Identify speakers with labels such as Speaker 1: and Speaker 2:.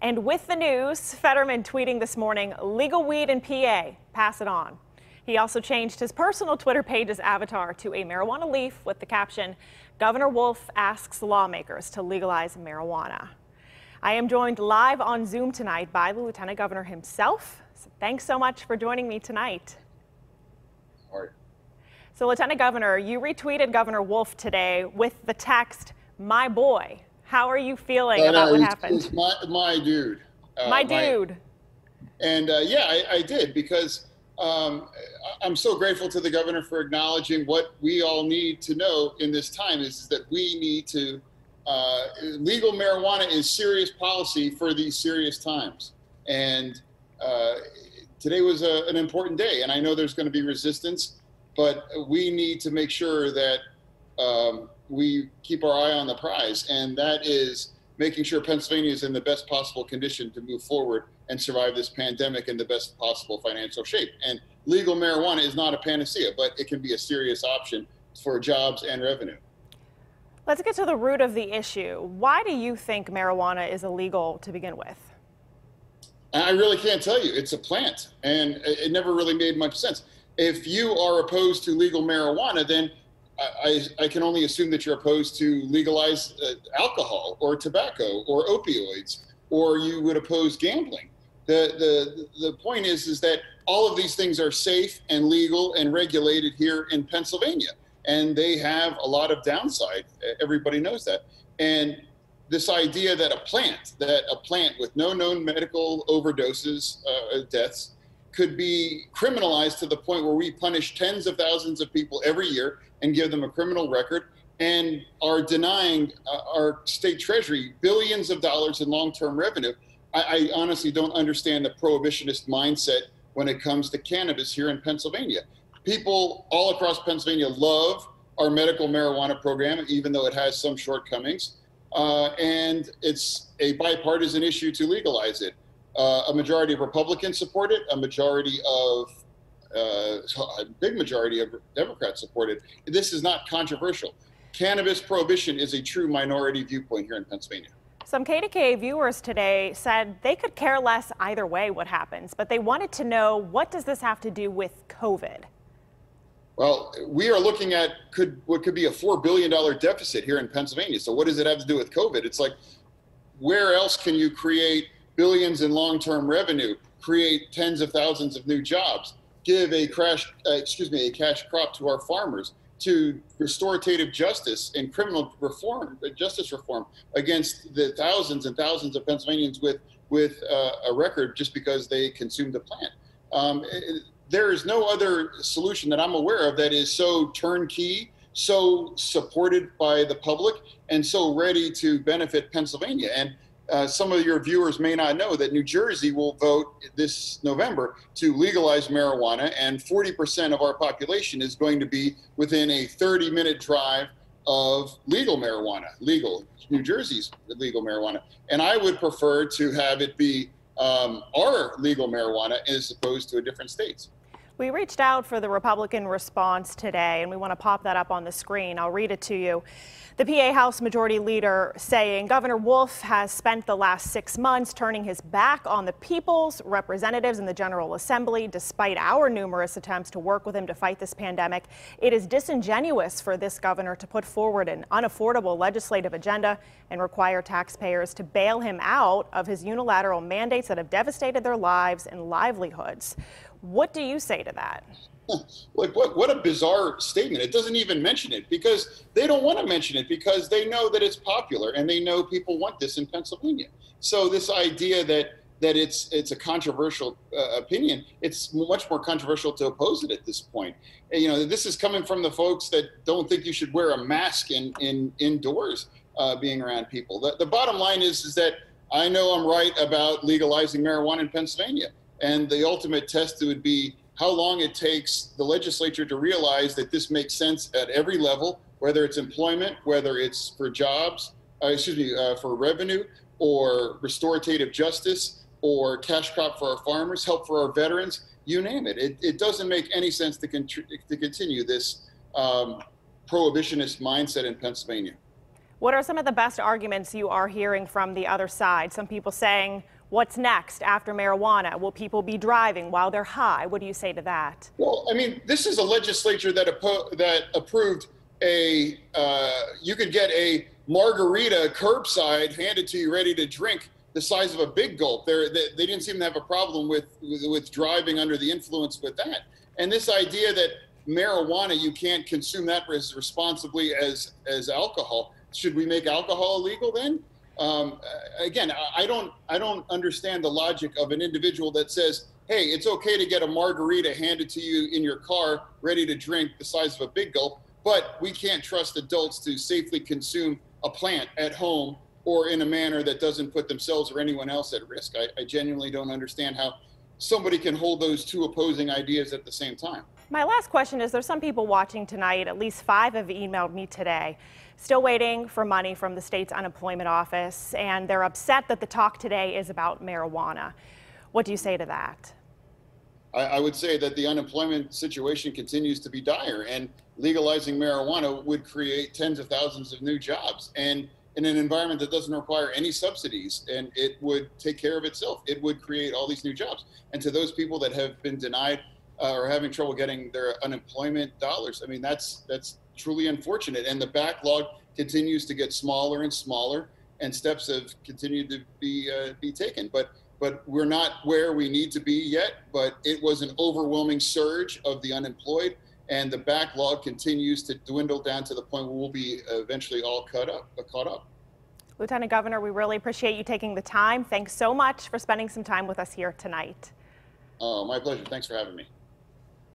Speaker 1: And with the news, Fetterman tweeting this morning, legal weed in PA, pass it on. He also changed his personal Twitter page's avatar to a marijuana leaf with the caption, Governor Wolf asks lawmakers to legalize marijuana. I am joined live on Zoom tonight by the Lieutenant Governor himself. So thanks so much for joining me tonight.
Speaker 2: All right.
Speaker 1: So, Lieutenant Governor, you retweeted Governor Wolf today with the text, My boy. How are you feeling
Speaker 2: Uh,
Speaker 1: about what
Speaker 2: it's-
Speaker 1: happened?
Speaker 2: it's my, my dude. Uh,
Speaker 1: My dude.
Speaker 2: and uh, yeah, I, I did because um, I'm so grateful to the governor for acknowledging what we all need to know in this time is that we need to. Uh, legal marijuana is serious policy for these serious times. And uh, today was a, an important day. And I know there's going to be resistance, but we need to make sure that um, we keep our eye on the prize. And that is making sure Pennsylvania is in the best possible condition to move forward and survive this pandemic in the best possible financial shape. And legal marijuana is not a panacea, but it can be a serious option for jobs and revenue.
Speaker 1: Let's get to the root of the issue. Why do you think marijuana is illegal to begin with?
Speaker 2: I really can't tell you. It's a plant, and it never really made much sense. If you are opposed to legal marijuana, then I, I, can only assume that you're opposed to legalize uh, alcohol or tobacco or opioids, or you would oppose gambling. The, the, the point is, is that all of these things are safe and legal and regulated here in Pennsylvania, and they have a lot of downside. Everybody knows that. And this idea that a plant, that a plant with no known medical overdoses, uh, deaths, could be criminalized to the point where we punish tens of thousands of people every year and give them a criminal record and are denying uh, our state treasury billions of dollars in long-term revenue. I, I honestly don't understand the prohibitionist mindset when it comes to cannabis here in Pennsylvania. People all across Pennsylvania love our medical marijuana program, even though it has some shortcomings. Uh, and it's a bipartisan issue to legalize it. Uh, a majority of Republicans support it. A majority of uh, a big majority of Democrats support it. This is not controversial. Cannabis prohibition is a true minority viewpoint here in Pennsylvania.
Speaker 1: Some KDKA viewers today said they could care less either way what happens, but they wanted to know what does this have to do with COVID?
Speaker 2: Well, we are looking at could what could be a four billion dollar deficit here in Pennsylvania. So what does it have to do with COVID? It's like where else can you create billions in long term revenue, create tens of thousands of new jobs, give a crash uh, excuse me a cash crop to our farmers, to restorative justice and criminal reform, uh, justice reform against the thousands and thousands of Pennsylvanians with with uh, a record just because they consumed a plant. Um, it, there is no other solution that I'm aware of that is so turnkey, so supported by the public, and so ready to benefit Pennsylvania. And uh, some of your viewers may not know that New Jersey will vote this November to legalize marijuana, and 40% of our population is going to be within a 30 minute drive of legal marijuana, legal, New Jersey's legal marijuana. And I would prefer to have it be um, our legal marijuana as opposed to a different state's.
Speaker 1: We reached out for the Republican response today, and we want to pop that up on the screen. I'll read it to you. The PA House Majority Leader saying Governor Wolf has spent the last six months turning his back on the people's representatives in the General Assembly, despite our numerous attempts to work with him to fight this pandemic. It is disingenuous for this governor to put forward an unaffordable legislative agenda and require taxpayers to bail him out of his unilateral mandates that have devastated their lives and livelihoods. What do you say to that?
Speaker 2: like what what a bizarre statement. It doesn't even mention it because they don't want to mention it because they know that it's popular and they know people want this in pennsylvania. So this idea that that it's it's a controversial uh, opinion it's much more controversial to oppose it at this point. and, you know this is coming from the folks that don't think you should wear a mask in in indoors uh, being around people. The, the bottom line is is that i know i'm right about legalizing marijuana in pennsylvania and the ultimate test would be how long it takes the legislature to realize that this makes sense at every level, whether it's employment, whether it's for jobs, uh, excuse me, uh, for revenue, or restorative justice, or cash crop for our farmers, help for our veterans, you name it. It, it doesn't make any sense to, con- to continue this um, prohibitionist mindset in Pennsylvania.
Speaker 1: What are some of the best arguments you are hearing from the other side? Some people saying, what's next after marijuana? Will people be driving while they're high? What do you say to that?
Speaker 2: Well, I mean, this is a legislature that that approved a uh, you could get a margarita curbside handed to you ready to drink the size of a big gulp. They're, they they didn't seem to have a problem with, with with driving under the influence with that. And this idea that marijuana you can't consume that as responsibly as as alcohol. Should we make alcohol illegal then? Um, again, I don't I don't understand the logic of an individual that says, "Hey, it's okay to get a margarita handed to you in your car, ready to drink, the size of a big gulp." but we can't trust adults to safely consume a plant at home or in a manner that doesn't put themselves or anyone else at risk. I, I, genuinely don't understand how somebody can hold those two opposing ideas at the same time.
Speaker 1: My last question is there's some people watching tonight, at least five have emailed me today, still waiting for money from the state's unemployment office, and they're upset that the talk today is about marijuana. What do you say to that?
Speaker 2: I, I would say that the unemployment situation continues to be dire, and legalizing marijuana would create tens of thousands of new jobs. And in an environment that doesn't require any subsidies and it would take care of itself. It would create all these new jobs. And to those people that have been denied uh, or having trouble getting their unemployment dollars, I mean, that's that's truly unfortunate. And the backlog continues to get smaller and smaller, and steps have continued to be uh, be taken. But but we're not where we need to be yet. But it was an overwhelming surge of the unemployed, and the backlog continues to dwindle down to the point where we'll be eventually all caught up. Caught up.
Speaker 1: Lieutenant Governor, we really appreciate you taking the time. Thanks so much for spending some time with us here tonight.
Speaker 2: Oh, my pleasure. Thanks for having me.